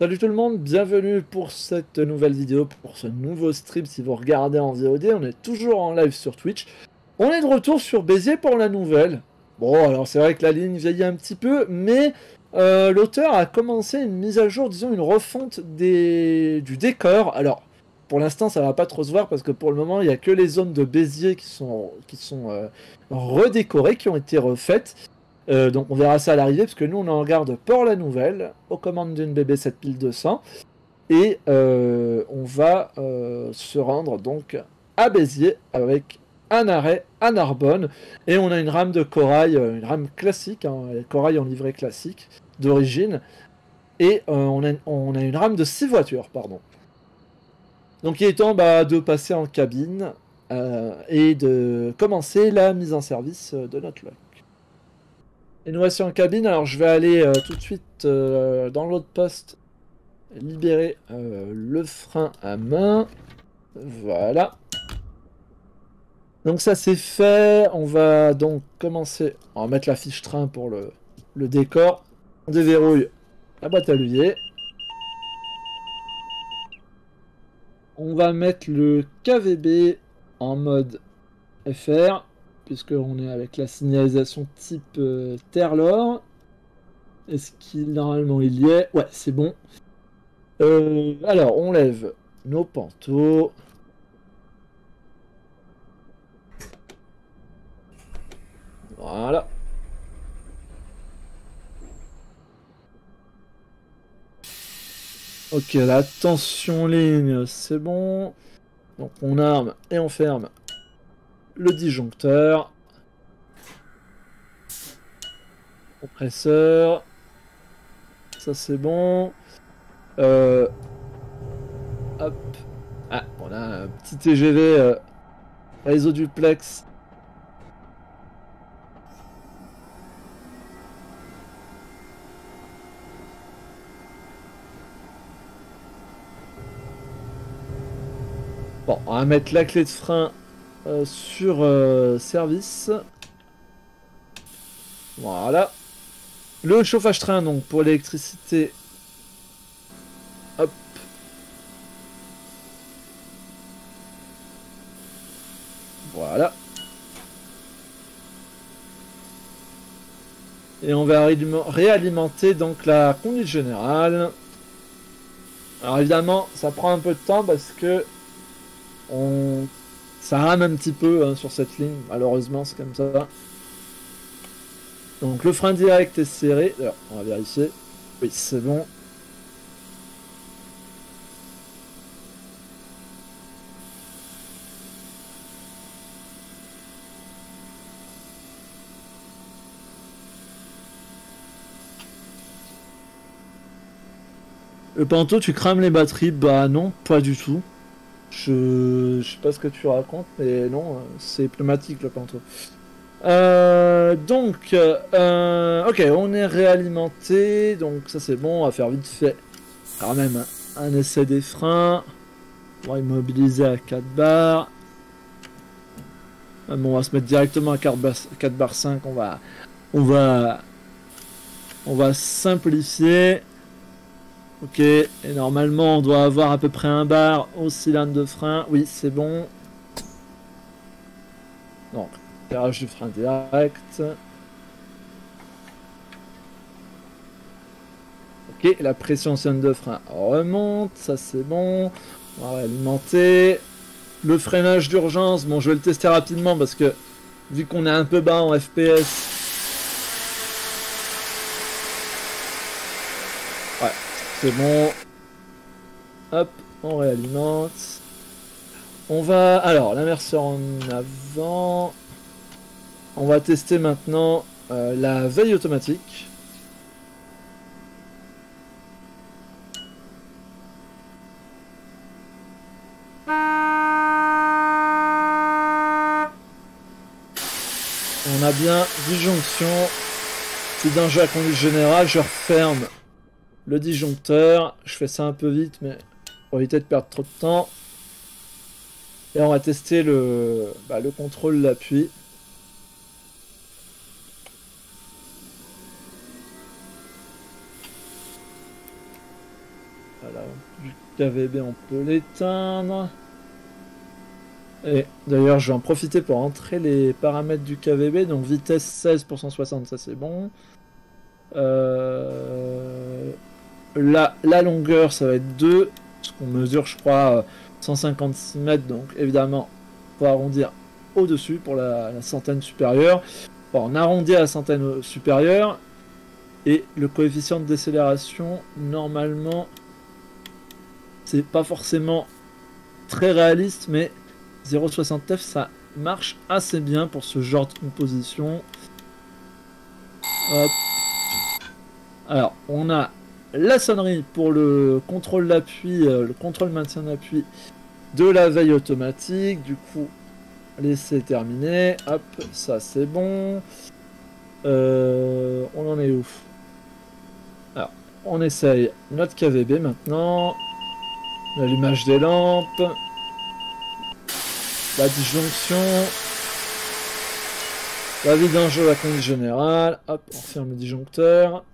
Salut tout le monde, bienvenue pour cette nouvelle vidéo, pour ce nouveau stream si vous regardez en VOD. On est toujours en live sur Twitch. On est de retour sur Béziers pour la nouvelle. Bon, alors c'est vrai que la ligne vieillit un petit peu, mais euh, l'auteur a commencé une mise à jour, disons une refonte des... du décor. Alors, pour l'instant, ça va pas trop se voir parce que pour le moment, il n'y a que les zones de Béziers qui sont, qui sont euh, redécorées, qui ont été refaites. Euh, donc on verra ça à l'arrivée, parce que nous on en regarde pour la nouvelle, aux commandes d'une BB 7200. Et euh, on va euh, se rendre donc à Béziers avec un arrêt à Narbonne. Et on a une rame de corail, une rame classique, hein, corail en livret classique d'origine. Et on a, on, a, une rame de 6 voitures, pardon. Donc il est temps bah, de passer en cabine et de commencer la mise en service de notre lock. Et nous voici en cabine, alors je vais aller euh, tout de suite euh, dans l'autre poste libérer euh, le frein à main. Voilà. Donc ça c'est fait, on va donc commencer, on va mettre la fiche train pour le, décor. On déverrouille la boîte à levier. On va mettre le KVB en mode FR puisqu'on est avec la signalisation type euh, Terlor. Est-ce qu'il normalement il y est? Ouais, c'est bon. Euh, alors, on lève nos panteaux. Voilà. Ok, la tension ligne, c'est bon. Donc on arme et on ferme le disjoncteur, compresseur, ça c'est bon. Euh, hop, ah, on a un petit TGV euh, réseau duplex. Bon, on va mettre la clé de frein euh, sur euh, service. Voilà. Le chauffage train, donc, pour l'électricité. Hop. Voilà. Et on va réalimenter donc la conduite générale. Alors évidemment, ça prend un peu de temps parce que on ça rame un petit peu hein, sur cette ligne, malheureusement c'est comme ça. Donc le frein direct est serré, alors on va vérifier. Oui c'est bon. Le panto, tu crames les batteries? Bah non, pas du tout. Je... sais pas ce que tu racontes, mais non, c'est pneumatique le panto. Euh, donc, euh, ok, on est réalimenté, donc ça c'est bon, on va faire vite fait quand même un essai des freins. On va immobiliser à 4 bars. Bon, on va se mettre directement à 4 bar, 4 bar 5, on va, on va, on va simplifier. Ok, et normalement on doit avoir à peu près un bar au cylindre de frein. Oui, c'est bon. Donc, garage du frein direct. Ok, la pression cylindre de frein remonte, ça c'est bon. On va alimenter. Le freinage d'urgence, bon je vais le tester rapidement parce que vu qu'on est un peu bas en FPS, C'est bon. Hop, on réalimente. On va... Alors, l'inverseur en avant. On va tester maintenant euh, la veille automatique. On a bien disjonction. C'est d'un jeu à conduite générale, je referme le disjoncteur. Je fais ça un peu vite, mais pour éviter de perdre trop de temps. Et on va tester le, bah, le contrôle d'appui. Voilà, du KVB, on peut l'éteindre. Et d'ailleurs, je vais en profiter pour entrer les paramètres du KVB. Donc vitesse 16 pour 160, ça c'est bon. Euh, la, la, longueur, ça va être 2. Parce qu'on mesure, je crois, 156 mètres. Donc évidemment, faut arrondir au-dessus pour la, centaine supérieure. on arrondit à la centaine supérieure. Et le coefficient de décélération, normalement, c'est pas forcément très réaliste, mais 0,69 ça marche assez bien pour ce genre de composition. Alors, on a la sonnerie pour le contrôle d'appui, euh, le contrôle maintien d'appui de la veille automatique. Du coup, laisser terminer. Hop, ça c'est bon. Euh, on en est où? Alors, on essaye notre KVB maintenant. L'allumage des lampes. La disjonction. La vidange de la conduite générale. Hop, on ferme le disjoncteur.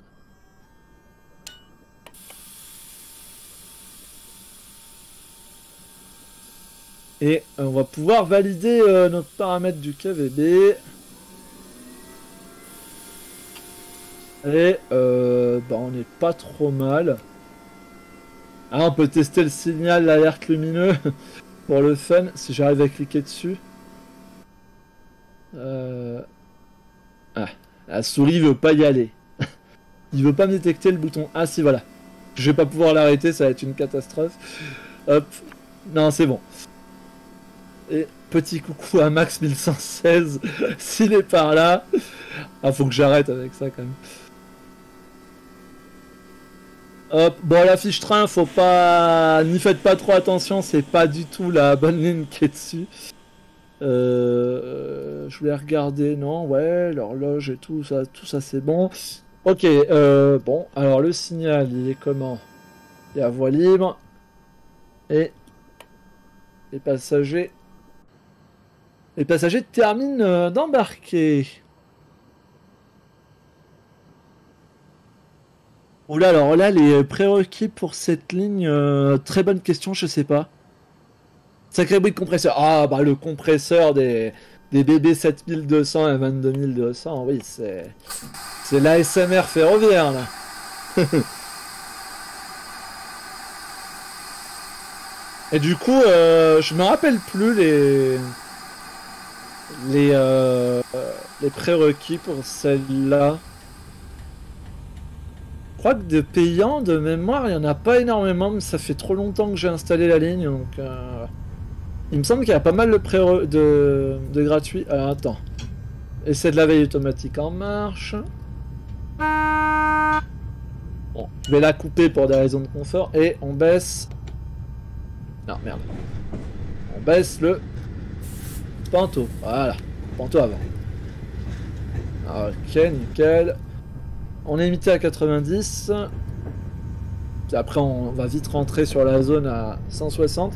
Et on va pouvoir valider euh, notre paramètre du KVB. Et euh, bah, on n'est pas trop mal. Ah, on peut tester le signal, l'alerte lumineux pour le fun si j'arrive à cliquer dessus. Euh, ah, la souris veut pas y aller. Il veut pas me détecter le bouton. Ah si voilà. Je vais pas pouvoir l'arrêter, ça va être une catastrophe. Hop. Non, c'est bon. Et petit coucou à Max 1116 s'il est par là. Ah, faut que j'arrête avec ça quand même. Hop, bon la fiche train, faut pas... N'y faites pas trop attention, c'est pas du tout la bonne ligne qui est dessus. Euh, je voulais regarder, non, ouais, l'horloge et tout ça, tout ça c'est bon. Ok, euh, bon, alors le signal, il est comment? Il y a voie libre. Et les passagers les passagers terminent euh, d'embarquer. Oula, alors là, les prérequis pour cette ligne, euh, très bonne question, je sais pas. Sacré bruit de compresseur. Ah, bah le compresseur des, des BB 7200 et 22200, oui, c'est. C'est l'ASMR ferroviaire, là. et du coup, euh, je me rappelle plus les les, euh, les prérequis pour celle-là. Je crois que de payants, de mémoire, il n'y en a pas énormément, mais ça fait trop longtemps que j'ai installé la ligne, donc... Euh, il me semble qu'il y a pas mal de, pré de, de gratuits. Alors attends. Essai de la veille automatique en marche. Bon, je vais la couper pour des raisons de confort. Et on baisse... Non, merde. On baisse le Panto, voilà. Panto avant. Ok, nickel. On est limité à 90. Après, on va vite rentrer sur la zone à 160.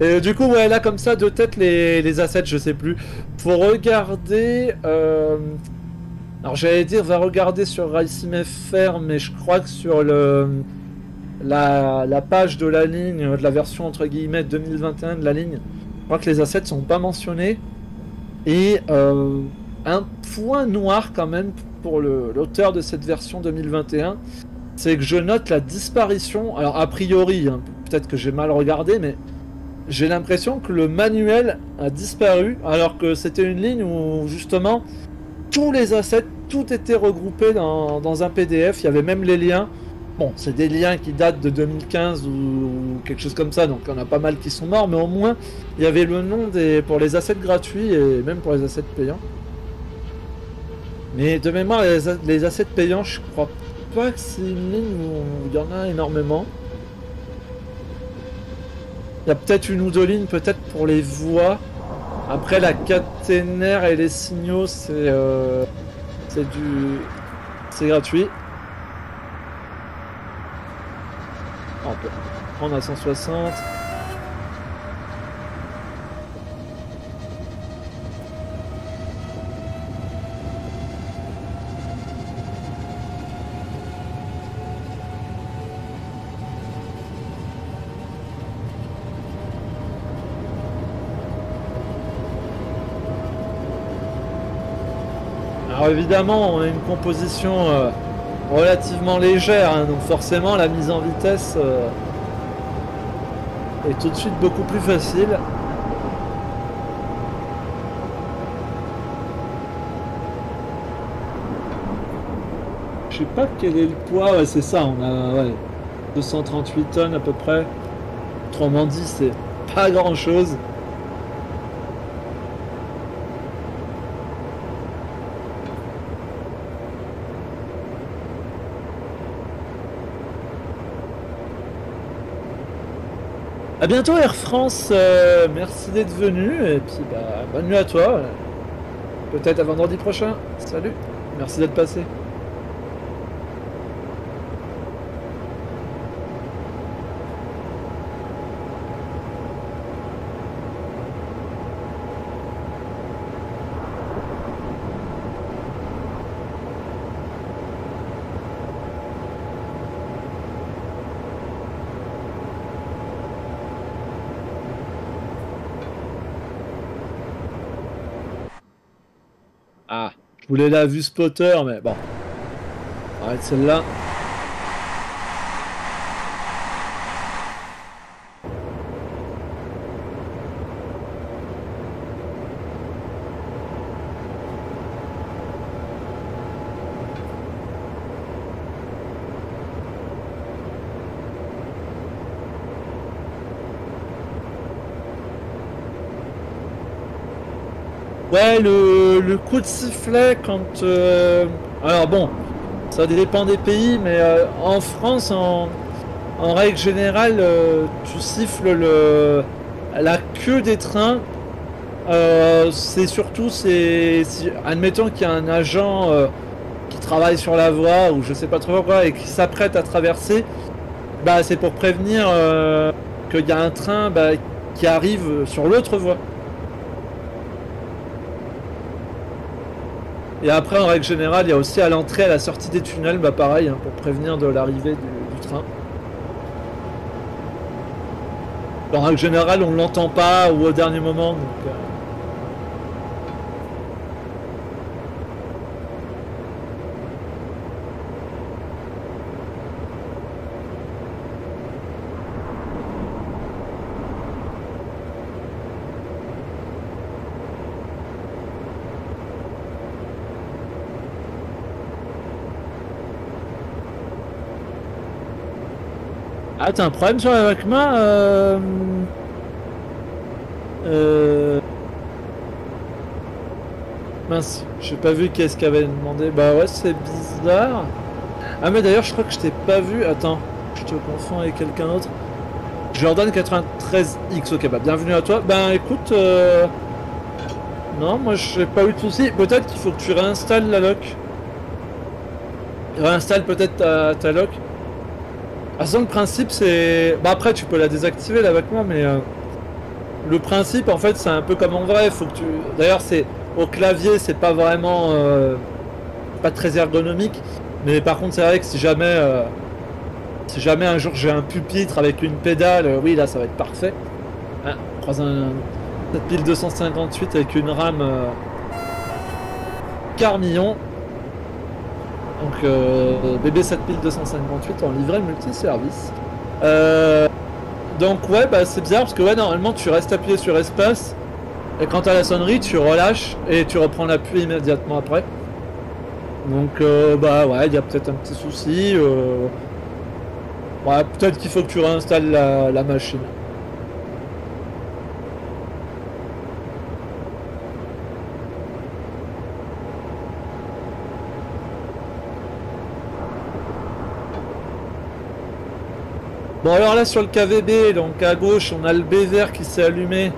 Et du coup, ouais, là, comme ça, de tête, les, les assets, je sais plus. Faut regarder... Euh, alors, j'allais dire, va regarder sur Racing mais je crois que sur le... La, la page de la ligne, de la version, entre guillemets, 2021 de la ligne, crois que les assets sont pas mentionnés. Et euh, un point noir quand même pour l'auteur de cette version 2021, c'est que je note la disparition. Alors a priori, hein, peut-être que j'ai mal regardé, mais j'ai l'impression que le manuel a disparu, alors que c'était une ligne où justement tous les assets, tout était regroupé dans, dans un PDF. Il y avait même les liens. Bon, c'est des liens qui datent de 2015 ou quelque chose comme ça, donc il y en a pas mal qui sont morts, mais au moins il y avait le nom des pour les assets gratuits et même pour les assets payants. Mais de mémoire, les, assets payants, je crois pas que c'est une ligne où il y en a énormément. Il y a peut-être une ou deux lignes, peut-être pour les voix. Après, la caténaire et les signaux, c'est euh, c'est du c'est gratuit. prendre à 160. Alors évidemment, on a une composition euh, relativement légère, hein, donc forcément la mise en vitesse euh, est tout de suite beaucoup plus facile. Je sais pas quel est le poids, ouais, c'est ça, on a 238 tonnes à peu près. Autrement dit, c'est pas grand chose. A bientôt Air France, euh, merci d'être venu et puis bah, bonne nuit à toi. Peut-être à vendredi prochain. Salut, merci d'être passé. Je voulais la vue spotter, mais bon. Arrête celle-là. Ouais, le, coup de sifflet quand... Euh, alors bon, ça dépend des pays, mais euh, en France, en, règle générale, euh, tu siffles le, la queue des trains. c'est surtout, c'est si, admettons qu'il y a un agent qui travaille sur la voie ou je sais pas trop quoi et qui s'apprête à traverser, bah c'est pour prévenir qu'il y a un train bah, qui arrive sur l'autre voie. Et après, en règle générale, il y a aussi à l'entrée, à la sortie des tunnels, bah pareil, hein, pour prévenir de l'arrivée du, train. En règle générale, on ne l'entend pas ou au dernier moment. Euh, Ah, un problème sur la VACMA euh... euh... Mince, j'ai pas vu qu'est-ce qu'avait demandé. Bah ouais, c'est bizarre. Ah mais d'ailleurs, je crois que je t'ai pas vu. Attends, je te confonds avec quelqu'un d'autre. Jordan 93X, ok, bah bienvenue à toi. Ben écoute, euh... non, moi j'ai pas eu de soucis. Peut-être qu'il faut que tu réinstalles la lock. Réinstalle peut-être ta, ta lock. Ah, le principe, c'est. Bah, après, tu peux la désactiver là avec moi, mais. Euh, le principe, en fait, c'est un peu comme en vrai. Faut que tu. D'ailleurs, c'est. Au clavier, c'est pas vraiment. Euh, pas très ergonomique. Mais par contre, c'est vrai que si jamais. Euh, si jamais un jour j'ai un pupitre avec une pédale, oui, là, ça va être parfait. On croise un. 7258 avec une rame. Carmillon. Donc euh, BB 7258 en livret multiservice. Euh, donc ouais bah c'est bizarre parce que ouais normalement tu restes appuyé sur espace et quand à la sonnerie tu relâches et tu reprends l'appui immédiatement après. Donc euh, bah ouais il y a peut-être un petit souci. Euh... Ouais, peut-être qu'il faut que tu réinstalles la machine. Bon alors là sur le KVB, donc à gauche on a le B vert qui s'est allumé,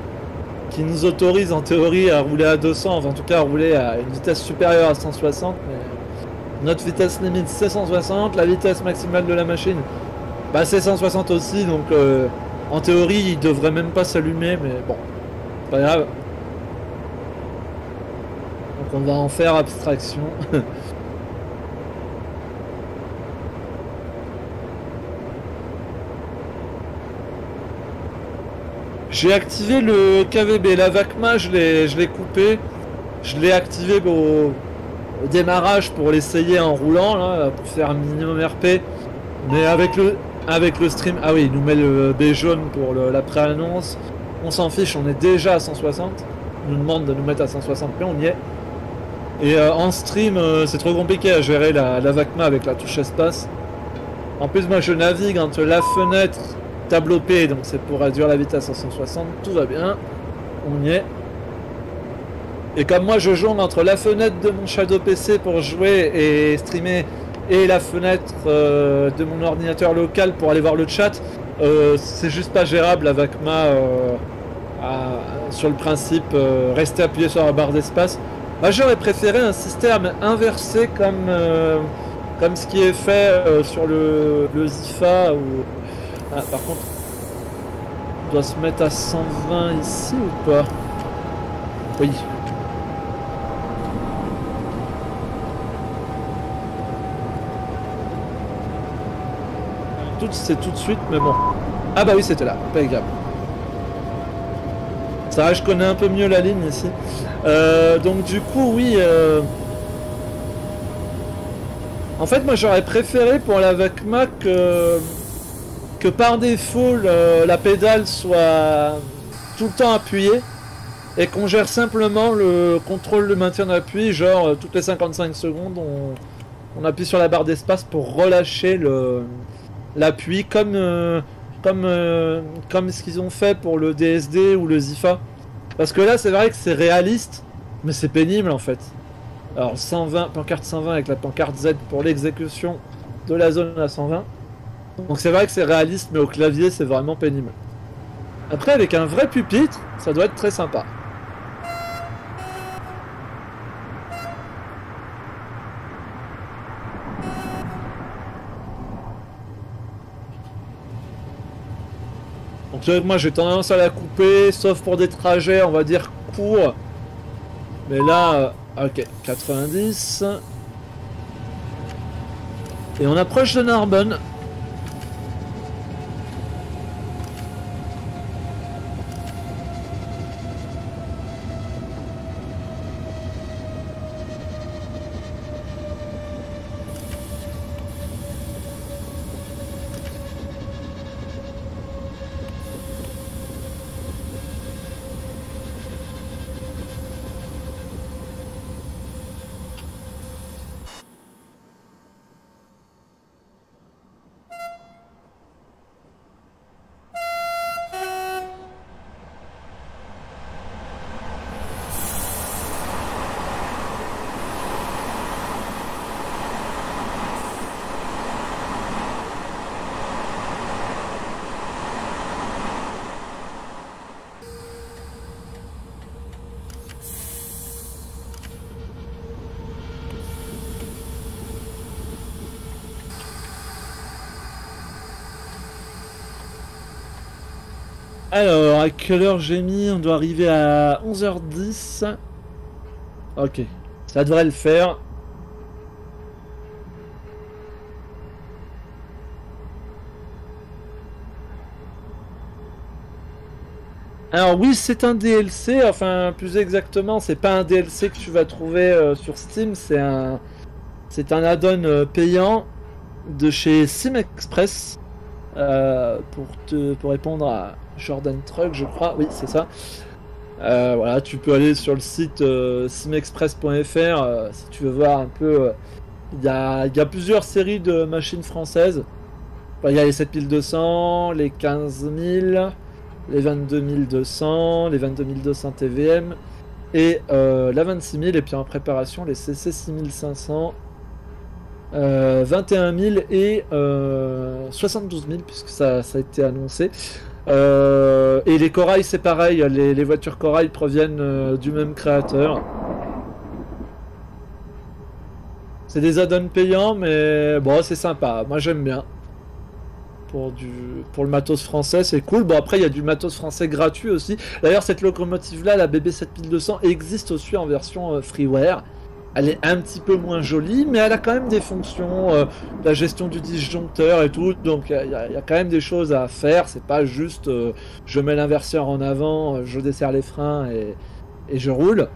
qui nous autorise en théorie à rouler à 200, enfin en tout cas à rouler à une vitesse supérieure à 160. Mais notre vitesse limite c'est 160, la vitesse maximale de la machine bah, c'est 160 aussi, donc euh, en théorie il devrait même pas s'allumer, mais bon, pas grave. Donc on va en faire abstraction. J'ai activé le KVB, la VACMA, je l'ai coupé. Je l'ai activé au, démarrage pour l'essayer en roulant, là, pour faire un minimum RP. Mais avec le, avec le stream, ah oui, il nous met le B jaune pour la pré-annonce. On s'en fiche, on est déjà à 160. Il nous demande de nous mettre à 160 p on y est. Et euh, en stream, euh, c'est trop compliqué à gérer la VACMA avec la touche espace. En plus, moi je navigue entre la fenêtre tableau P, donc c'est pour réduire la vitesse à 160, tout va bien. On y est. Et comme moi je jongle entre la fenêtre de mon Shadow PC pour jouer et streamer et la fenêtre euh, de mon ordinateur local pour aller voir le chat, euh, c'est juste pas gérable avec ma euh, sur le principe rester appuyé sur la barre d'espace. Moi j'aurais préféré un système inversé comme, comme ce qui est fait sur le, le Zifa ou. Ah, par contre, on doit se mettre à 120 ici ou pas? Oui, c'est tout de suite, mais bon. Ah bah oui, c'était là, pas grave. Ça va, je connais un peu mieux la ligne ici. Euh, donc du coup, oui. Euh, en fait, moi j'aurais préféré pour la VACMA que, que par défaut la pédale soit tout le temps appuyée et qu'on gère simplement le contrôle de maintien d'appui, genre euh, toutes les 55 secondes, on, appuie sur la barre d'espace pour relâcher le, l'appui comme, euh, comme, euh, comme ce qu'ils ont fait pour le DSD ou le Zifa. Parce que là, c'est vrai que c'est réaliste, mais c'est pénible en fait. Alors 120, pancarte 120 avec la pancarte Z pour l'exécution de la zone à 120. Donc c'est vrai que c'est réaliste, mais au clavier, c'est vraiment pénible. Après, avec un vrai pupitre, ça doit être très sympa. moi j'ai tendance à la couper, sauf pour des trajets, on va dire, courts. Mais là, euh, ok, 90. Et on approche de Narbonne. Alors, à quelle heure j'ai mis On doit arriver à 11h10. Ok, ça devrait le faire. Alors oui, c'est un DLC, enfin plus exactement, c'est pas un DLC que tu vas trouver euh, sur Steam, c'est un c'est un add-on euh, payant de chez SimExpress euh, pour te répondre à, Jordan Truck, je crois. Oui, c'est ça. Euh, voilà, tu peux aller sur le site euh, simexpress.fr si tu veux voir un peu. Il y, a, plusieurs séries de machines françaises. Il y a les 7200, les 15000, les 22200, les 22200 TVM et la 26000. Et puis en préparation, les CC 6500. 21 000 et 72 000 puisque ça, a été annoncé. Euh, et les corails, c'est pareil. Les, voitures corail proviennent euh, du même créateur. C'est des add-ons payants, mais bon, c'est sympa. Moi, j'aime bien. Pour, pour le matos français, c'est cool. Bon, après, il y a du matos français gratuit aussi. D'ailleurs, cette locomotive-là, la BB 7200, existe aussi en version euh, freeware. Elle est un petit peu moins jolie, mais elle a quand même des fonctions, euh, la gestion du disjoncteur et tout. Donc il y, a quand même des choses à faire. C'est pas juste euh, je mets l'inverseur en avant, euh, je desserre les freins et, je roule.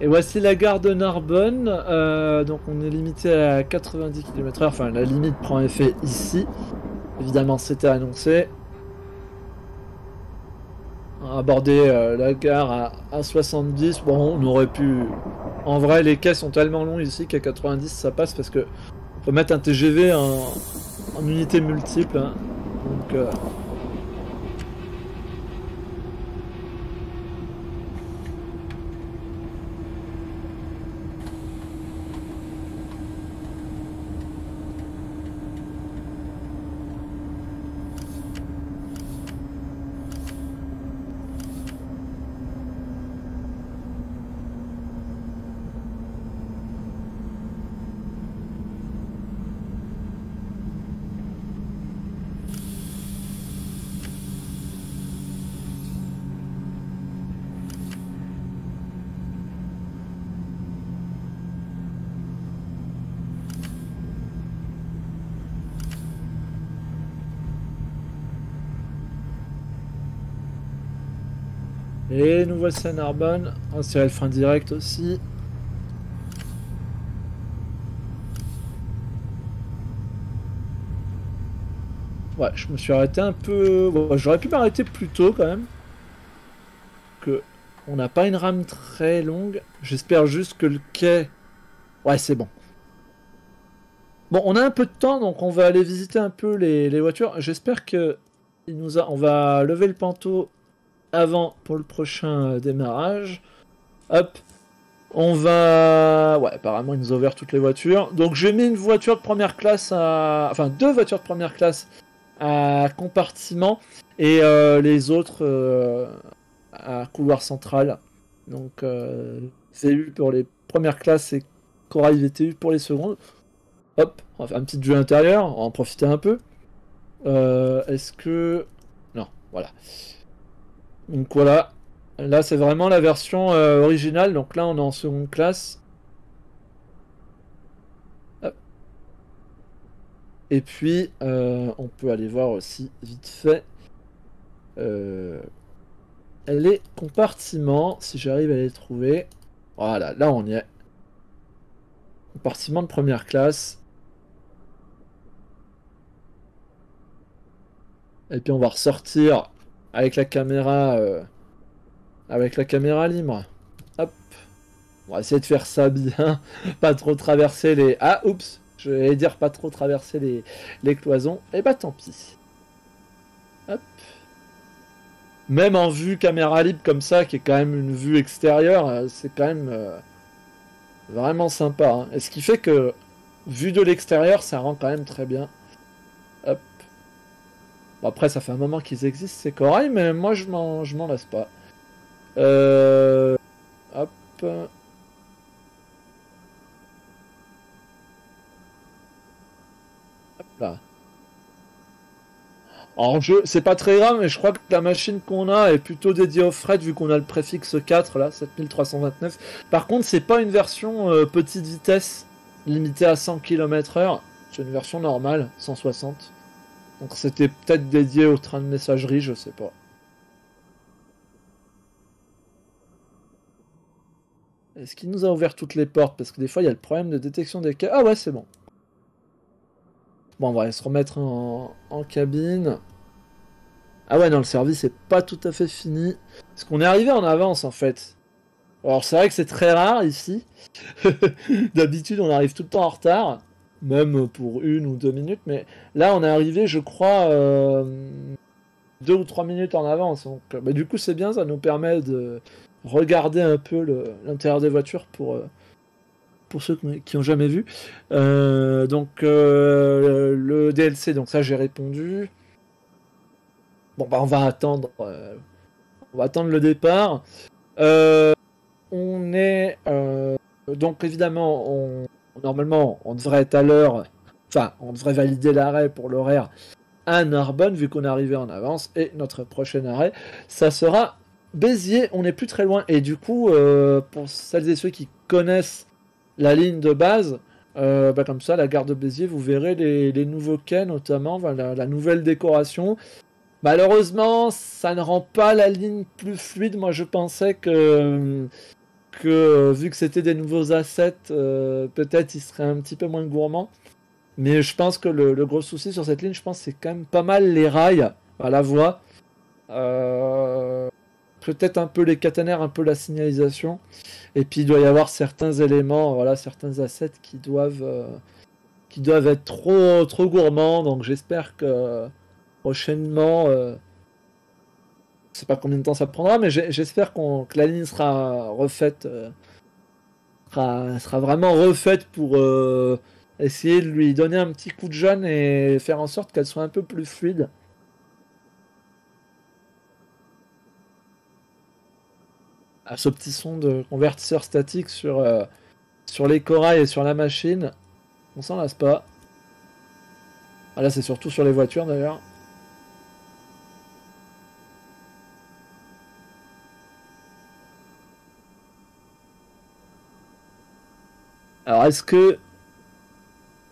Et voici la gare de Narbonne. Euh, donc on est limité à 90 km/h. Enfin, la limite prend effet ici. Évidemment, c'était annoncé. Aborder euh, la gare à, 70. Bon, on aurait pu. En vrai, les quais sont tellement longs ici qu'à 90 ça passe parce que on peut mettre un TGV en, en unité multiple. Hein. Donc. Euh, Et nous voici à Narbonne. On va le frein direct aussi. Ouais, je me suis arrêté un peu... J'aurais pu m'arrêter plus tôt quand même. Que on n'a pas une rame très longue. J'espère juste que le quai... Ouais, c'est bon. Bon, on a un peu de temps, donc on va aller visiter un peu les, voitures. J'espère que nous a... on va lever le panto avant pour le prochain euh, démarrage. Hop. On va... Ouais, apparemment, ils nous ont ouvert toutes les voitures. Donc, j'ai mis une voiture de première classe à... Enfin, deux voitures de première classe à compartiment. Et euh, les autres euh, à couloir central. Donc, VU pour les premières classes et Corail VTU pour les secondes. Hop, on va faire un petit jeu intérieur, on va en profiter un peu. Est-ce que... Non, voilà. Donc voilà, là c'est vraiment la version euh, originale, donc là on est en seconde classe. Et puis euh, on peut aller voir aussi vite fait euh, les compartiments, si j'arrive à les trouver. Voilà, là on y est. Compartiment de première classe. Et puis on va ressortir avec la caméra euh, avec la caméra libre. Hop. On va essayer de faire ça bien. pas trop traverser les... Ah, oups. Je vais dire pas trop traverser les, cloisons. Et eh bah tant pis. Hop. Même en vue caméra libre comme ça, qui est quand même une vue extérieure, euh, c'est quand même euh, vraiment sympa. Hein. Et ce qui fait que, vue de l'extérieur, ça rend quand même très bien après, ça fait un moment qu'ils existent, ces corail, mais moi, je m'en, laisse pas. Euh... Hop. Hop là. En jeu, c'est pas très grave, mais je crois que la machine qu'on a est plutôt dédiée au fret, vu qu'on a le préfixe 4, là, 7329. Par contre, c'est pas une version euh, petite vitesse, limitée à 100 km/h. C'est une version normale, 160. Donc c'était peut-être dédié au train de messagerie, je sais pas. Est-ce qu'il nous a ouvert toutes les portes? Parce que des fois, il y a le problème de détection des cas. Ah ouais, c'est bon. Bon, on va aller se remettre en, cabine. Ah ouais, non, le service est pas tout à fait fini. Parce qu'on est arrivé en avance, en fait. Alors, c'est vrai que c'est très rare ici. D'habitude, on arrive tout le temps en retard même pour une ou deux minutes. Mais là, on est arrivé, je crois, euh, deux ou trois minutes en avance. Donc, bah, du coup, c'est bien, ça nous permet de regarder un peu l'intérieur des voitures pour, euh, pour ceux qui n'ont jamais vu. Euh, donc, le DLC, donc ça, j'ai répondu. Bon, bah, on va attendre. on va attendre le départ. on est. donc, évidemment, on normalement, on devrait être à l'heure, enfin, on devrait valider l'arrêt pour l'horaire à Narbonne, vu qu'on est arrivé en avance, et notre prochain arrêt, ça sera Béziers, on n'est plus très loin, et du coup, euh, pour celles et ceux qui connaissent la ligne de base, euh, bah, comme ça, la gare de Béziers, vous verrez les, nouveaux quais, notamment, la, nouvelle décoration. Malheureusement, ça ne rend pas la ligne plus fluide. Moi, je pensais que que vu que c'était des nouveaux assets, peut-être il serait un petit peu moins gourmand. Mais je pense que le, gros souci sur cette ligne, je pense, c'est quand même pas mal les rails à la voie. Peut-être un peu les caténaires, un peu la signalisation. Et puis il doit y avoir certains éléments, voilà, certains assets qui doivent, qui doivent être trop, trop gourmands. Donc j'espère que prochainement, je sais pas combien de temps ça prendra, mais j'espère que la ligne sera refaite, euh, sera, vraiment refaite pour euh, essayer de lui donner un petit coup de jeune et faire en sorte qu'elle soit un peu plus fluide. À ce petit son de convertisseur statique sur, euh, sur les corails et sur la machine, on s'en lasse pas. Ah, là, c'est surtout sur les voitures d'ailleurs. Alors, est-ce que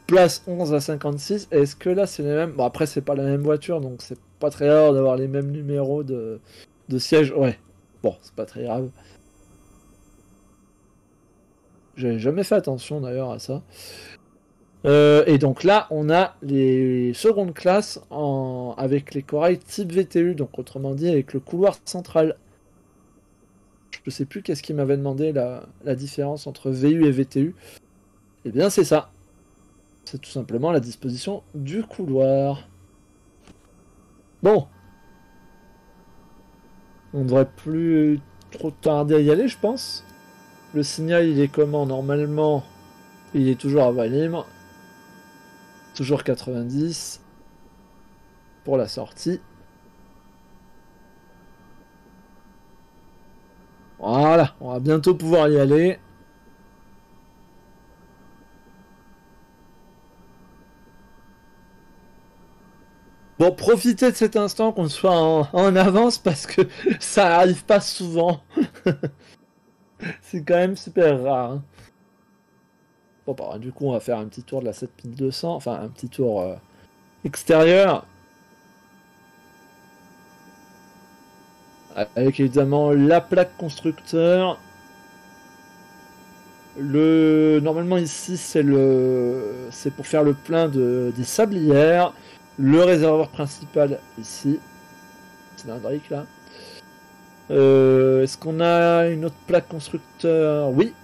place 11 à 56, est-ce que là c'est les mêmes? Bon, après, c'est pas la même voiture, donc c'est pas très rare d'avoir les mêmes numéros de, de siège. Ouais, bon, c'est pas très grave. J'ai jamais fait attention d'ailleurs à ça. Euh, et donc là, on a les secondes classes avec les corails type VTU, donc autrement dit avec le couloir central. Je sais plus qu'est-ce qui m'avait demandé la différence entre VU et VTU. Eh bien, c'est ça. C'est tout simplement la disposition du couloir. Bon. On ne devrait plus trop tarder à y aller, je pense. Le signal, il est comment Normalement, il est toujours à voie libre. Toujours 90. Pour la sortie. Voilà, on va bientôt pouvoir y aller. Bon, profitez de cet instant qu'on soit en, avance parce que ça arrive pas souvent. c'est quand même super rare. Hein. Bon, bah, du coup, on va faire un petit tour de la 7200, enfin un petit tour euh, extérieur. Avec évidemment la plaque constructeur. Le normalement ici c'est le c'est pour faire le plein de des sablières le réservoir principal ici. Cylindrique là. Euh, est-ce qu'on a une autre plaque constructeur? Oui.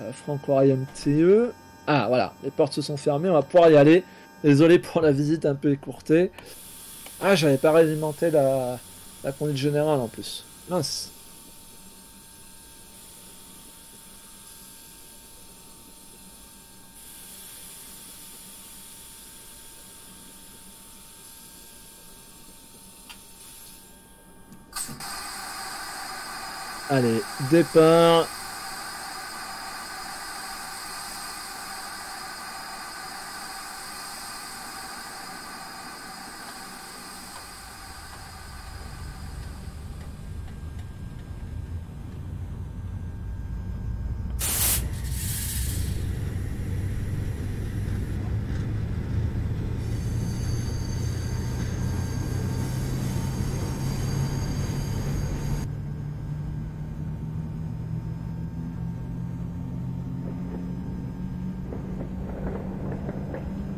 Euh, Franco TE. Ah voilà, les portes se sont fermées, on va pouvoir y aller. Désolé pour la visite un peu écourtée. Ah, j'avais pas réalimenté la, la conduite générale en plus. Mince. Allez, départ.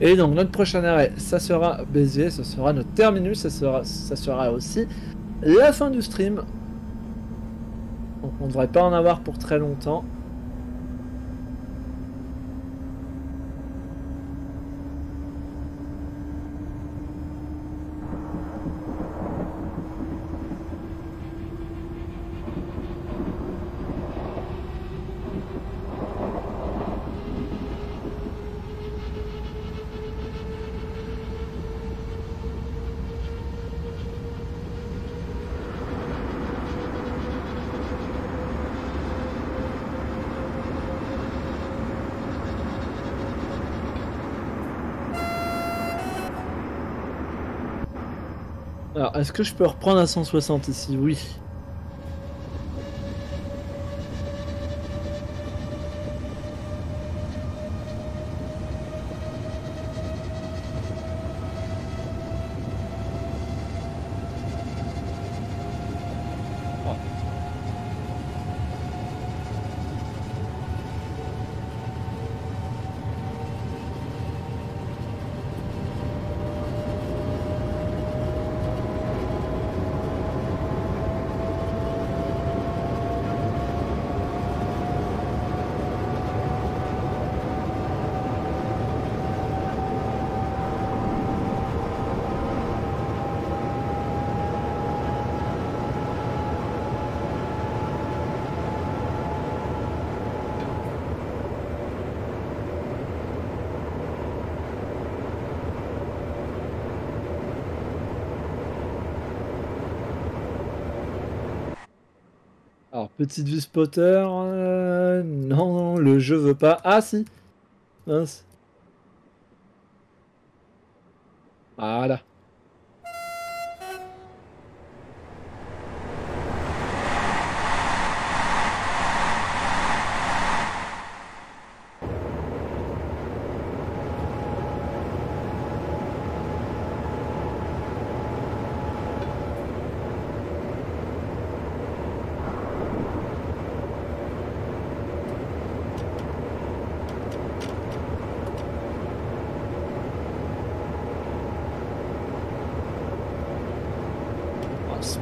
Et donc notre prochain arrêt, ça sera Béziers, ce sera notre terminus, ça sera, ça sera aussi la fin du stream. Donc on ne devrait pas en avoir pour très longtemps. Est-ce que je peux reprendre à 160 ici Oui? Alors, petite vue spotter. euh, non, le jeu veut pas. Ah, si. Voilà.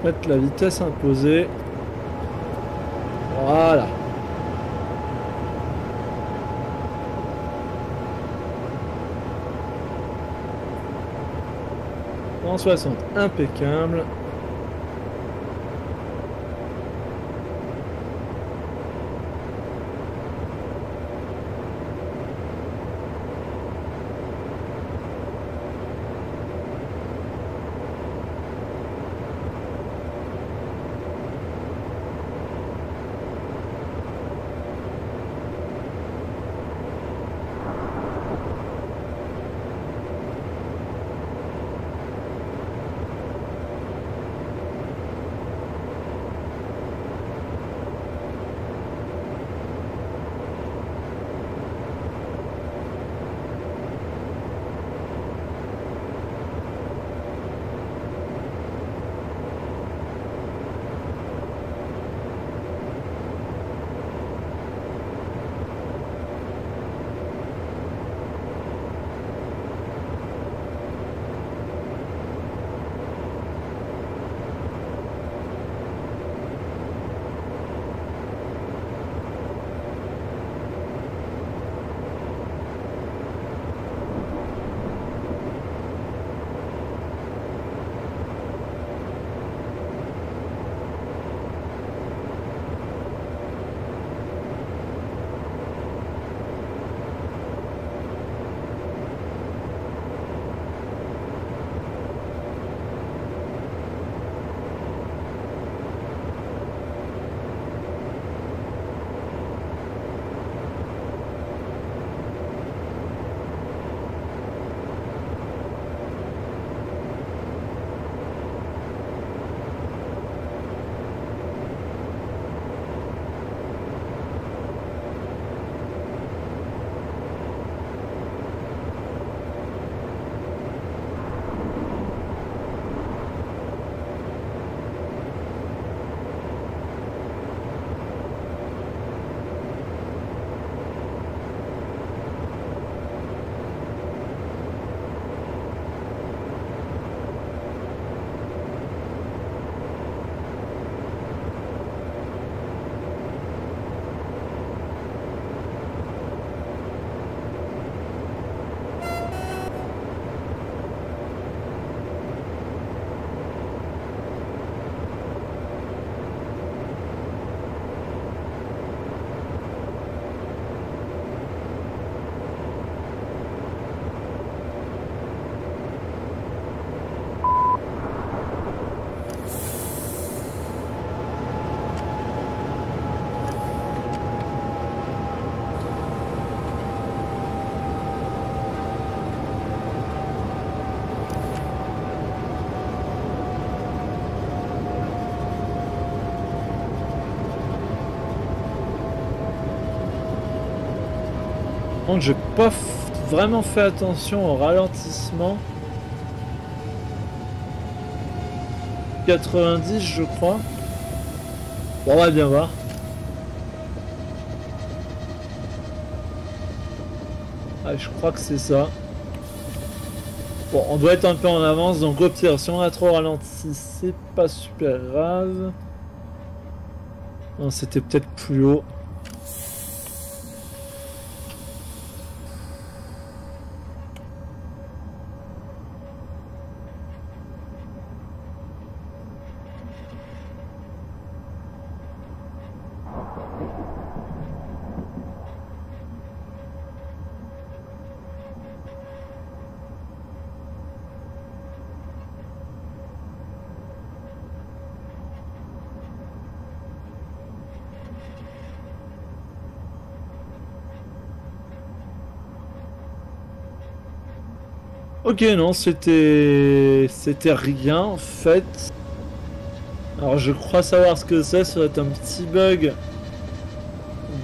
Mettre la vitesse imposée. Voilà. En 60, impeccable. Vraiment fait attention au ralentissement. 90, je crois. Bon, on va bien voir. Ah, je crois que c'est ça. Bon, on doit être un peu en avance, donc au pire, si on a trop ralenti, c'est pas super grave. Non, c'était peut-être plus haut. Ok, non, c'était. C'était rien en fait. Alors je crois savoir ce que c'est, ça doit être un petit bug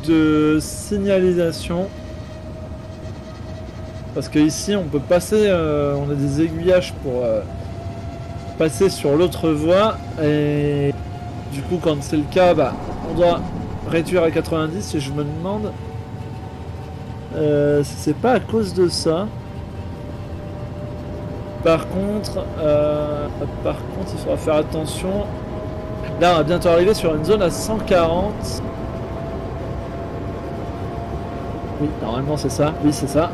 de signalisation. Parce que ici on peut passer, euh, on a des aiguillages pour euh, passer sur l'autre voie et du coup quand c'est le cas, bah, on doit réduire à 90 et je me demande euh, si c'est pas à cause de ça. Par contre, euh, par contre, il faudra faire attention. Là, on va bientôt arriver sur une zone à 140. Oui, normalement c'est ça. Oui, c'est ça.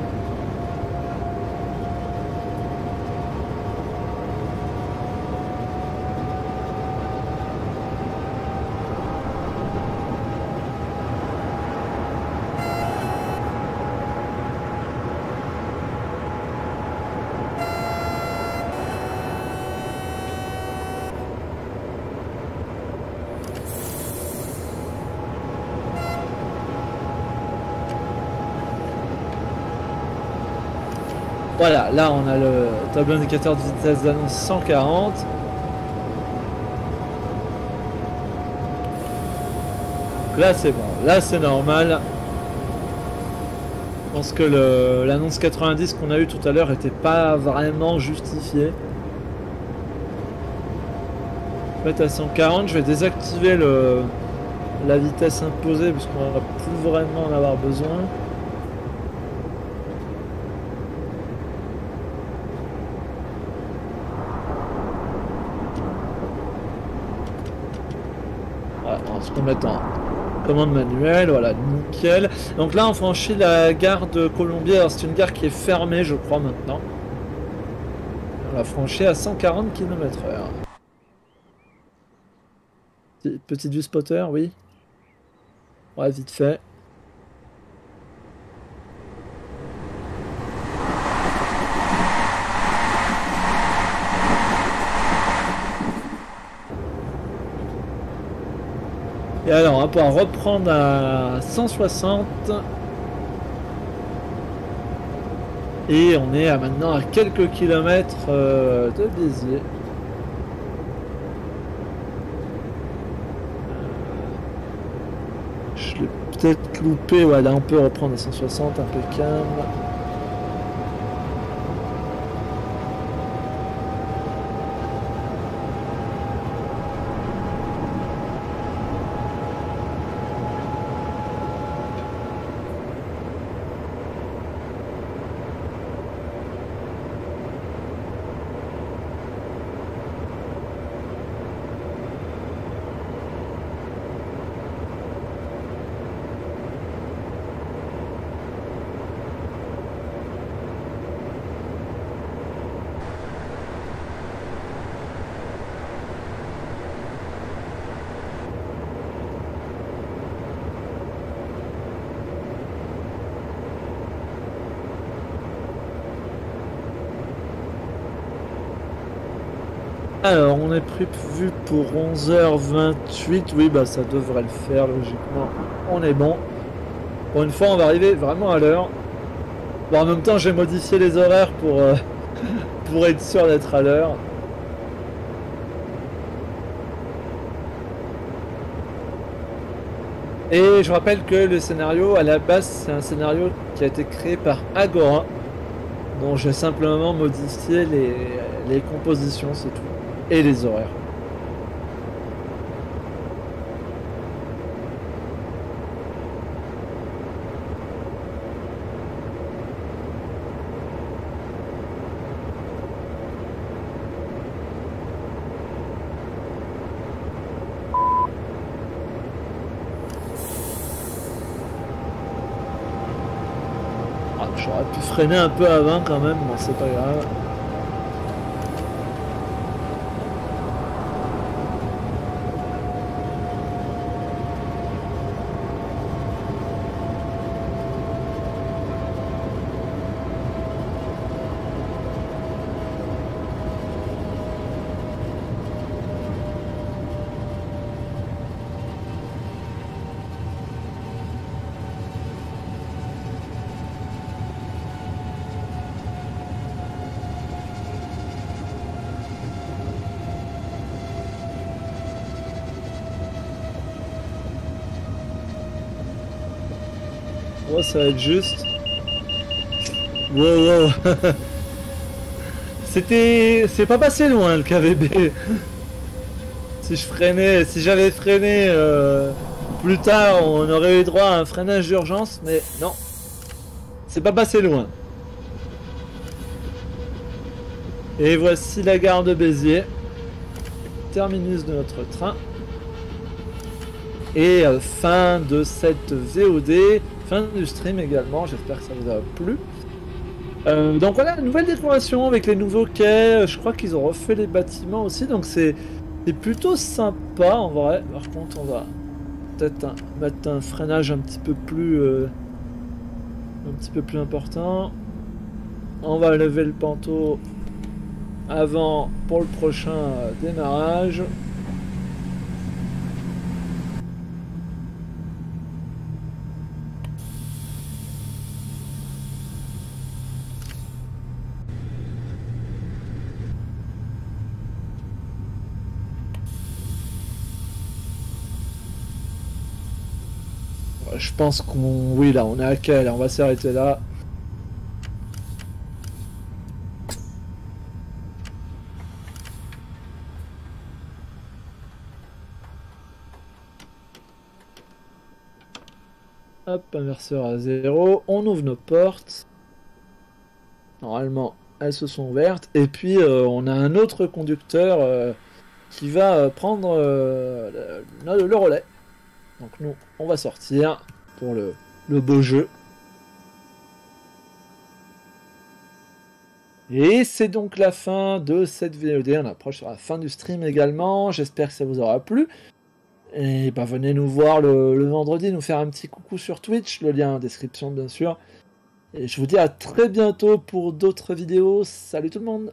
Voilà, là on a le tableau indicateur de vitesse d'annonce 140. Là c'est bon, là c'est normal. Je pense que l'annonce 90 qu'on a eu tout à l'heure était pas vraiment justifiée. Mettre à 140, je vais désactiver la vitesse imposée parce qu'on va plus vraiment en avoir besoin. Se mettre en commande manuelle, voilà, nickel. Donc là, on franchit la gare de Colombier. C'est une gare qui est fermée, je crois, maintenant. On l'a franchi à 140 km/h. Petite vue spotter, oui. Ouais, vite fait. Et alors, on va pouvoir reprendre à 160. Et on est maintenant à quelques kilomètres euh, de Béziers. Euh, je l'ai peut-être loupé. Voilà, on peut reprendre à 160, un Alors, on est prévu pour 11h28. Oui, bah ça devrait le faire logiquement. On est bon. Pour une fois, on va arriver vraiment à l'heure. Bon, en même temps, j'ai modifié les horaires pour, euh, pour être sûr d'être à l'heure. Et je rappelle que le scénario, à la base, c'est un scénario qui a été créé par Agora. dont j'ai simplement modifié les, les compositions, c'est tout et les horaires. Ah, j'aurais pu freiner un peu avant quand même, mais c'est pas grave. Ouais, ça va être juste. Wow, wow. C'était... C'est pas passé loin le KVB. si je freinais, si j'avais freiné euh, plus tard, on aurait eu droit à un freinage d'urgence, mais non. C'est pas passé loin. Et voici la gare de Béziers. Terminus de notre train. Et euh, fin de cette VOD, fin du stream également, j'espère que ça vous a plu. Euh, donc voilà, nouvelle décoration avec les nouveaux quais, je crois qu'ils ont refait les bâtiments aussi, donc c'est plutôt sympa en vrai. Par contre, on va peut-être mettre un freinage un petit peu plus... Euh, un petit peu plus important. On va lever le panneau avant pour le prochain démarrage. Je pense qu'on... Oui, là, on est à quel On va s'arrêter là. Hop, inverseur à zéro. On ouvre nos portes. Normalement, elles se sont ouvertes. Et puis, euh, on a un autre conducteur euh, qui va euh, prendre le relais. Donc nous, on va sortir pour le, beau jeu. Et c'est donc la fin de cette VOD. On approche sur la fin du stream également. J'espère que ça vous aura plu. Et bah, venez nous voir le, le, vendredi, nous faire un petit coucou sur Twitch. Le lien en description, bien sûr. Et je vous dis à très bientôt pour d'autres vidéos. Salut tout le monde